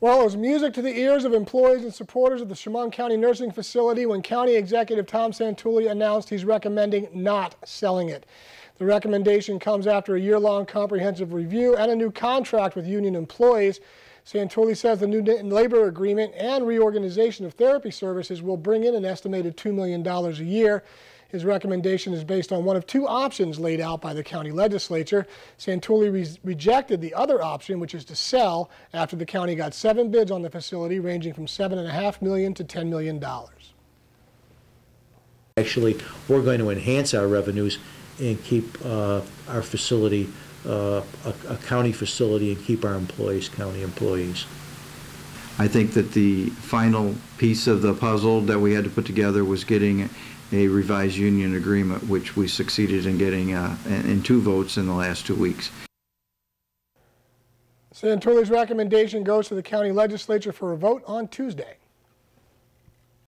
Well, it was music to the ears of employees and supporters of the Chemung County Nursing Facility when County Executive Tom Santulli announced he's recommending not selling it. The recommendation comes after a year-long comprehensive review and a new contract with union employees. Santulli says the new labor agreement and reorganization of therapy services will bring in an estimated $2 million a year. His recommendation is based on one of two options laid out by the county legislature. Santulli re rejected the other option, which is to sell, after the county got seven bids on the facility ranging from 7.5 million to $10 million. Actually, we're going to enhance our revenues and keep uh, our facility uh, a, a county facility and keep our employees county employees. I think that the final piece of the puzzle that we had to put together was getting a revised union agreement, which we succeeded in getting uh, in two votes in the last two weeks. Santulli's recommendation goes to the county legislature for a vote on Tuesday.